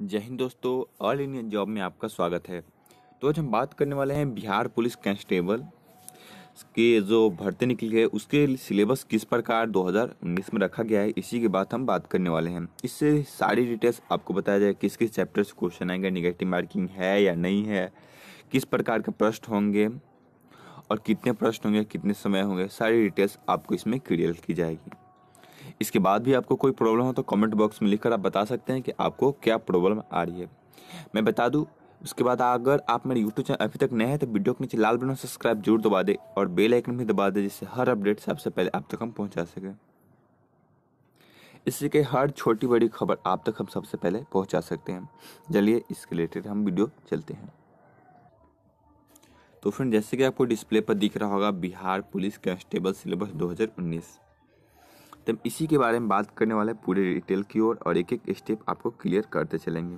जय हिंद दोस्तों all India job में आपका स्वागत है। तो आज हम बात करने वाले हैं बिहार पुलिस कांस्टेबल के जो भर्ती निकली है, उसके सिलेबस किस प्रकार 2019 में रखा गया है, इसी के बाद हम बात करने वाले हैं। इससे सारी डिटेल्स आपको बताया जाए, किस किस चैप्टर से क्वेश्चन आएँगे निगेटिव मार्किंग है या नहीं है, किस प्रकार के प्रश्न होंगे और कितने प्रश्न होंगे, कितने समय होंगे, सारी डिटेल्स आपको इसमें क्लियर की जाएगी। इसके बाद भी आपको कोई प्रॉब्लम हो तो कमेंट बॉक्स में लिखकर आप बता सकते हैं कि आपको क्या प्रॉब्लम आ रही है। मैं बता दूँ, उसके बाद अगर आप मेरे यूट्यूब चैनल अभी तक नए हैं तो वीडियो के नीचे लाल बटन सब्सक्राइब ज़रूर दबा दे और बेल आइकन भी दबा दे, जिससे हर अपडेट सबसे पहले आप तक हम पहुँचा सकें। इससे कि हर छोटी बड़ी खबर आप तक हम सबसे पहले पहुँचा सकते हैं। चलिए, इसके रिलेटेड हम वीडियो चलते हैं। तो फ्रेंड जैसे कि आपको डिस्प्ले पर दिख रहा होगा, बिहार पुलिस कांस्टेबल सिलेबस 2019 तब इसी के बारे में बात करने वाले पूरे डिटेल की ओर और एक एक स्टेप आपको क्लियर करते चलेंगे।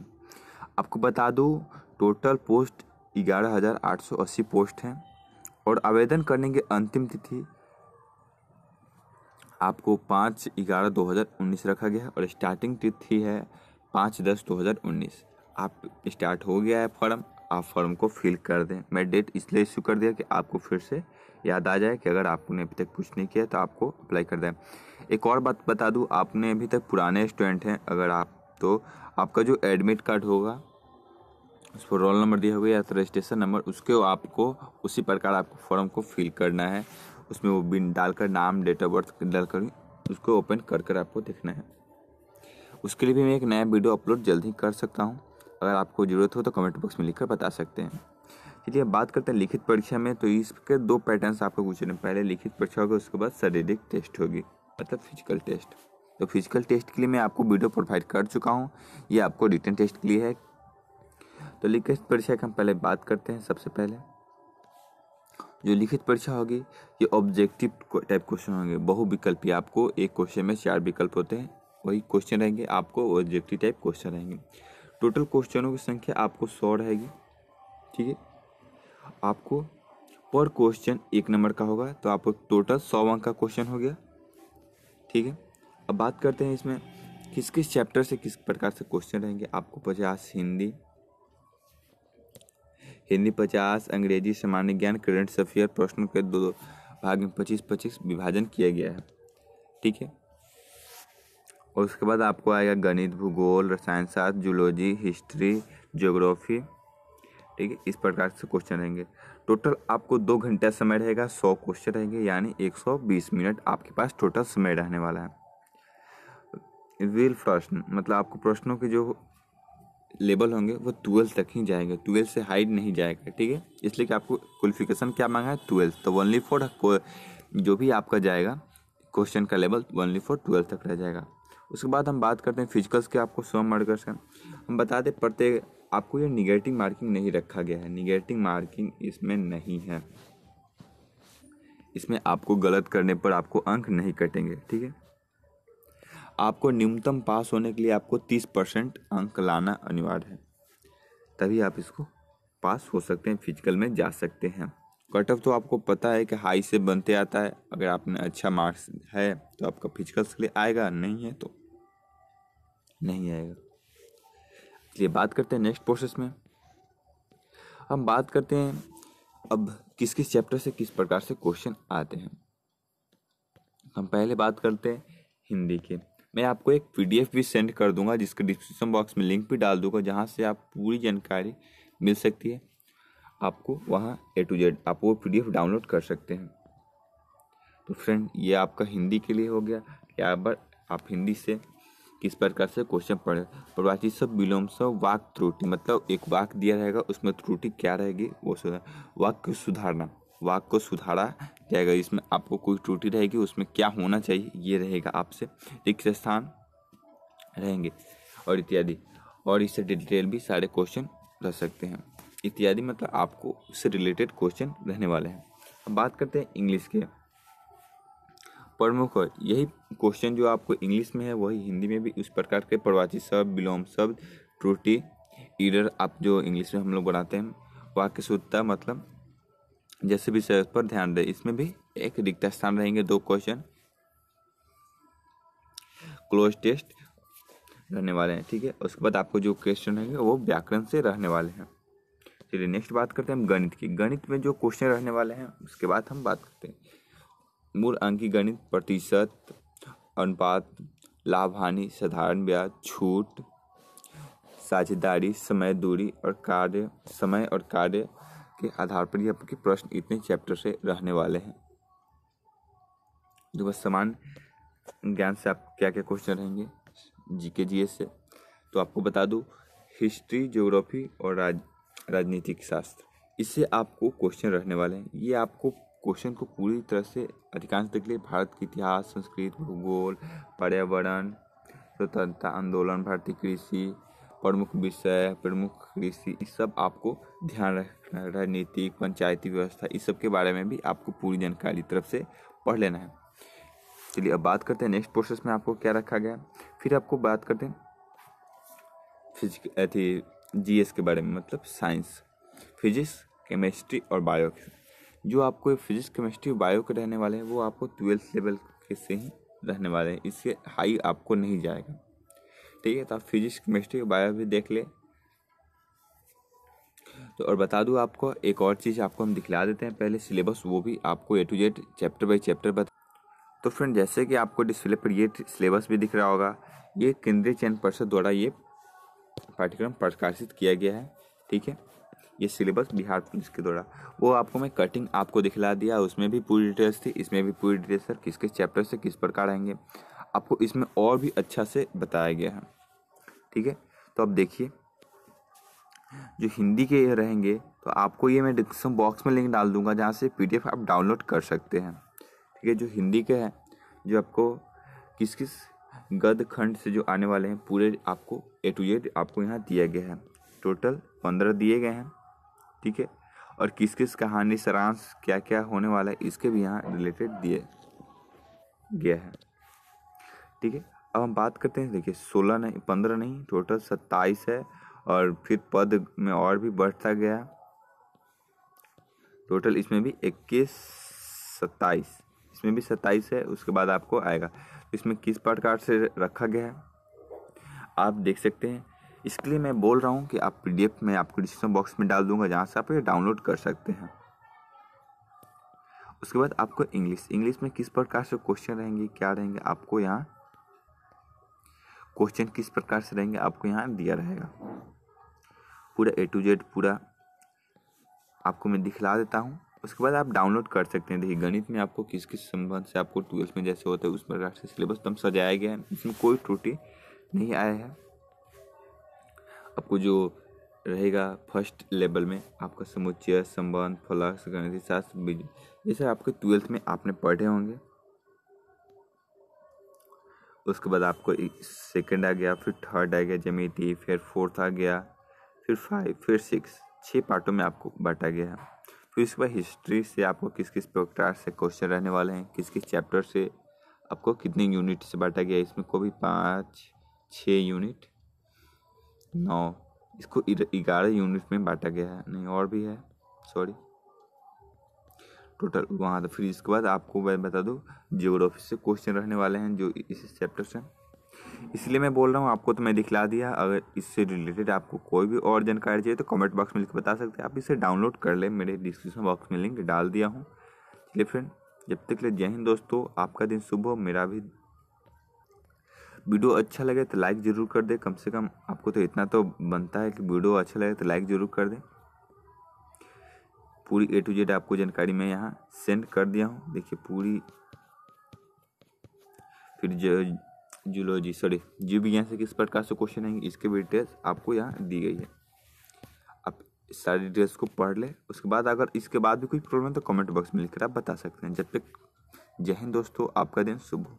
आपको बता दूँ, टोटल पोस्ट ग्यारह हज़ार आठ सौ अस्सी पोस्ट हैं और आवेदन करने की अंतिम तिथि आपको पाँच ग्यारह दो हज़ार उन्नीस रखा गया है और स्टार्टिंग तिथि है पाँच दस दो हज़ार उन्नीस। आप स्टार्ट हो गया है फॉर्म। आप फॉर्म को फिल कर दें। मैं डेट इसलिए इशू कर दिया कि आपको फिर से याद आ जाए कि अगर आपने अभी तक कुछ नहीं किया तो आपको अप्लाई कर दें। एक और बात बता दूँ, आपने अभी तक पुराने स्टूडेंट हैं, अगर आप तो आपका जो एडमिट कार्ड होगा उस पर रोल नंबर दिया होगा या तो रजिस्ट्रेशन नंबर, उसके आपको, उसी प्रकार आपको फॉर्म को फिल करना है। उसमें वो बिन, डालकर नाम, डेट ऑफ़ बर्थ डालकर उसको ओपन कर कर आपको देखना है। उसके लिए भी मैं एक नया वीडियो अपलोड जल्द ही कर सकता हूँ। अगर आपको ज़रूरत हो तो कमेंट बॉक्स में लिखकर बता सकते हैं। चलिए अब बात करते हैं लिखित परीक्षा में तो इसके दो पैटर्न्स आपको पूछ रहे हैं। पहले लिखित परीक्षा होगी, उसके बाद शारीरिक टेस्ट होगी मतलब फ़िज़िकल टेस्ट तो फ़िज़िकल टेस्ट के लिए मैं आपको वीडियो प्रोवाइड कर चुका हूँ, ये आपको रिटर्न टेस्ट के लिए है। तो लिखित परीक्षा की हम पहले बात करते हैं, सबसे पहले। जो लिखित परीक्षा होगी, ये ऑब्जेक्टिव टाइप क्वेश्चन होंगे। बहुविकल्पी आपको एक क्वेश्चन में चार विकल्प होते हैं, वही क्वेश्चन रहेंगे, आपको ऑब्जेक्टिव टाइप क्वेश्चन रहेंगे। टोटल क्वेश्चनों की संख्या आपको सौ रहेगी, ठीक है? आपको पर क्वेश्चन एक नंबर का होगा तो आपको टोटल सौ अंक का क्वेश्चन हो गया, ठीक है? अब बात करते हैं इसमें किस किस चैप्टर से किस प्रकार से क्वेश्चन रहेंगे। आपको पचास हिंदी हिंदी पचास, अंग्रेज़ी सामान्य ज्ञान करंट अफेयर प्रश्नों के दो भाग में पच्चीस पच्चीस विभाजन किया गया है, ठीक है? और उसके बाद आपको आएगा गणित, भूगोल, रसायन शास्त्र, जूलॉजी, हिस्ट्री, ज्योग्राफी। ठीक है, इस प्रकार से क्वेश्चन रहेंगे। टोटल आपको दो घंटा समय रहेगा, सौ क्वेश्चन रहेंगे, यानी एक सौ बीस मिनट आपके पास टोटल समय रहने वाला है। विल प्रश्न मतलब आपको प्रश्नों के जो लेवल होंगे, वो ट्वेल्थ तक ही जाएँगे, ट्वेल्थ से हाइट नहीं जाएगा, ठीक है? इसलिए कि आपको क्वालिफिकेशन क्या मांगा है? ट्वेल्थ। तो ओनली फॉर जो भी आपका जाएगा, क्वेश्चन का लेवल ओनली फॉर ट्वेल्थ तक रह जाएगा। उसके बाद हम बात करते हैं फिजिकल्स के, आपको सौ मार्कर्स का हम बता दें, प्रत्येक, आपको ये निगेटिव मार्किंग नहीं रखा गया है। निगेटिव मार्किंग इसमें नहीं है। इसमें आपको गलत करने पर आपको अंक नहीं कटेंगे, ठीक है? आपको न्यूनतम पास होने के लिए आपको तीस परसेंट अंक लाना अनिवार्य है। तभी आप इसको पास हो सकते हैं फ़िज़िकल में जा सकते हैं। कट ऑफ़ तो आपको पता है कि हाई से बनते आता है। अगर आपने अच्छा मार्क्स है तो आपका फिजिकल्स के लिए आएगा, नहीं है तो नहीं आएगा। इसलिए बात करते हैं नेक्स्ट प्रोसेस में। हम बात करते हैं अब किस किस चैप्टर से किस प्रकार से क्वेश्चन आते हैं। हम पहले बात करते हैं हिंदी के। मैं आपको एक पीडीएफ भी सेंड कर दूँगा, जिसके डिस्क्रिप्शन बॉक्स में लिंक भी डाल दूँगा, जहाँ से आप पूरी जानकारी मिल सकती है। आपको वहाँ ए टू जेड आप वो पीडीएफ डाउनलोड कर सकते हैं। तो फ्रेंड ये आपका हिंदी के लिए हो गया। या बार आप हिंदी से किस प्रकार से क्वेश्चन पढ़े। प्रवाची सब विलोम सब वाक त्रुटि मतलब एक वाक दिया रहेगा, उसमें त्रुटि क्या रहेगी, वो सुधार वाक को सुधारना। वाक को सुधारा जाएगा इसमें आपको कोई त्रुटि रहेगी, उसमें क्या होना चाहिए, ये रहेगा आपसे। रिक्त स्थान रहेंगे, और इत्यादि। और इससे डिटेल भी सारे क्वेश्चन रह सकते हैं। इत्यादि मतलब आपको उससे रिलेटेड क्वेश्चन रहने वाले हैं। अब बात करते हैं इंग्लिश के। प्रमुख, यही क्वेश्चन जो आपको इंग्लिश में है, वही हिंदी में भी उस प्रकार के प्रवाची शब्द, विलोम शब्द, त्रुटि ईडर आप जो इंग्लिश में हम लोग बनाते हैं, वाक्य शुद्धता मतलब जैसे भी शब्द पर ध्यान दें। इसमें भी एक रिक्त स्थान रहेंगे, दो क्वेश्चन क्लोज टेस्ट रहने वाले हैं, ठीक है? उसके बाद आपको जो क्वेश्चन रहेंगे, वो व्याकरण से रहने वाले हैं। चलिए नेक्स्ट बात करते हैं हम गणित की। गणित में जो क्वेश्चन रहने वाले हैं, उसके बाद हम बात करते हैं। मूल अंकी गणित, प्रतिशत, अनुपात, लाभ, हानि, साधारण ब्याज, छूट, साझेदारी, समय, दूरी और कार्य, समय और कार्य के आधार पर ये आपके प्रश्न इतने चैप्टर से रहने वाले हैं। जो बस समान ज्ञान से आप क्या क्या क्वेश्चन रहेंगे? जी के जी एस से। तो आपको बता दूँ हिस्ट्री ज्योग्राफी और राज राजनीतिक शास्त्र। इससे आपको क्वेश्चन रहने वाले हैं। ये आपको क्वेश्चन को पूरी तरह से अधिकांश देख लिए भारत के इतिहास, संस्कृत, भूगोल, पर्यावरण, स्वतंत्रता, आंदोलन, भारतीय कृषि, प्रमुख विषय, प्रमुख कृषि, इस सब आपको ध्यान रखना राजनीतिक, पंचायती व्यवस्था, इस सब के बारे में भी आपको पूरी जानकारी तरफ़ से पढ़ लेना है। चलिए, अब बात करते हैं नेक्स्ट प्रोसेस में आपको क्या रखा गया। फिर आपको बात करते हैं फिजिक अथी जी के बारे में मतलब साइंस, फिजिक्स, केमिस्ट्री और बायो के जो आपको फिजिक्स, केमिस्ट्री और बायो के रहने वाले हैं, वो आपको ट्वेल्थ लेवल के से ही रहने वाले हैं। इससे हाई आपको नहीं जाएगा। ठीक है तो आप फिजिक्स, केमिस्ट्री और बायो भी देख ले। तो और बता दूँ आपको, एक और चीज़ आपको हम दिखला देते हैं पहले सिलेबस, वो भी आपको A to Z chapter by chapter बता। तो फ्रेंड, जैसे कि आपको डिस्प्ले पर ये सिलेबस भी दिख रहा होगा, ये केंद्रीय चयन परिषद द्वारा ये पाठ्यक्रम प्रकाशित किया गया है, ठीक है? ये सिलेबस बिहार पुलिस के द्वारा। वो आपको मैं कटिंग आपको दिखला दिया, उसमें भी पूरी डिटेल्स थी, इसमें भी पूरी डिटेल्स सर किस चैप्टर से किस प्रकार आएँगे, आपको इसमें और भी अच्छा से बताया गया है, ठीक है? तो अब देखिए, जो हिंदी के रहेंगे तो आपको ये मैं डिस्क्रिप्शन बॉक्स में लिंक डाल दूँगा, जहाँ से पीडीएफ आप डाउनलोड कर सकते हैं, ठीक है? जो हिंदी के हैं, जो आपको किस किस गद खंड से जो आने वाले हैं, पूरे आपको ए टू जेड आपको यहाँ दिया गया है। टोटल पंद्रह दिए गए हैं। ठीक है? और किस किस कहानी, सारांश क्या क्या होने वाला है, इसके भी यहाँ रिलेटेड दिए गया है। ठीक है? अब हम बात करते हैं, देखिए, सोलह नहीं, पंद्रह नहीं टोटल सत्ताईस है और फिर पद में और भी बढ़ता गया टोटल इसमें भी इक्कीस, सत्ताईस। इसमें भी सत्ताईस है, उसके बाद आपको आएगा। इसमें किस प्रकार से रखा गया है? आप देख सकते हैं। इसके लिए मैं बोल रहा हूँ कि आप पीडीएफ में, आपको डिस्क्रिप्शन बॉक्स में डाल दूँगा, जहाँ से आप ये डाउनलोड कर सकते हैं। उसके बाद आपको इंग्लिश। इंग्लिश में किस प्रकार से क्वेश्चन रहेंगे, क्या रहेंगे, आपको यहाँ क्वेश्चन किस प्रकार से रहेंगे, आपको यहाँ दिया रहेगा। पूरा ए टू जेड पूरा आपको मैं दिखला देता हूँ। उसके बाद आप डाउनलोड कर सकते हैं। देखिए, गणित में आपको किस किस संबंध से आपको ट्वेल्थ में जैसे होता है, उस प्रकार से सिलेबस तम सजाया गया है। इसमें कोई त्रुटि नहीं आया है। आपको जो रहेगा फ़र्स्ट लेवल में आपका समुच्चय, संबंध, फलक गणित शास्त्र ये सब आपके ट्वेल्थ में आपने पढ़े होंगे। उसके बाद आपको सेकंड आ गया, फिर थर्ड आ गया जमीती फिर फोर्थ आ गया, फिर फाइव फिर सिक्स छः पार्टों में आपको बांटा गया है। फिर इसके बाद हिस्ट्री से आपको किस किस प्रकार से क्वेश्चन रहने वाले हैं किस किस चैप्टर से आपको कितने यूनिट से बांटा गया इसमें को भी पाँच छः यूनिट नौ। इसको ग्यारह यूनिट में बांटा गया है। नहीं, और भी है। सॉरी टोटल वहाँ तो फिर इसके बाद आपको मैं बता दूँ जियोग्राफी से क्वेश्चन रहने वाले हैं जो इस चैप्टर से इसलिए मैं बोल रहा हूँ, आपको तो मैं दिखला दिया। अगर इससे रिलेटेड आपको कोई भी और जानकारी चाहिए तो कमेंट बॉक्स में लिख बता सकते हैं। आप इसे डाउनलोड कर लें। मेरे डिस्क्रिप्शन बॉक्स में लिंक डाल दिया हूँ। चलिए फ्रेंड जब तक ले जय हिंद दोस्तों। आपका दिन शुभ हो। मेरा भी वीडियो अच्छा लगे तो लाइक ज़रूर कर दे। कम से कम आपको तो इतना तो बनता है कि वीडियो अच्छा लगे तो लाइक ज़रूर कर दें। पूरी ए टू जेड आपको जानकारी मैं यहाँ सेंड कर दिया हूँ। देखिए पूरी फिर जो, जूलॉजी सॉरी जीव विज्ञान से किस प्रकार से क्वेश्चन आएँगे, इसके भी डिटेल्स आपको यहाँ दी गई है। आप सारी डिटेल्स को पढ़ ले। उसके बाद अगर इसके बाद भी कोई प्रॉब्लम तो कमेंट बॉक्स में लिखकर आप बता सकते हैं। जब तक जय हिंद दोस्तों, आपका दिन शुभ हो।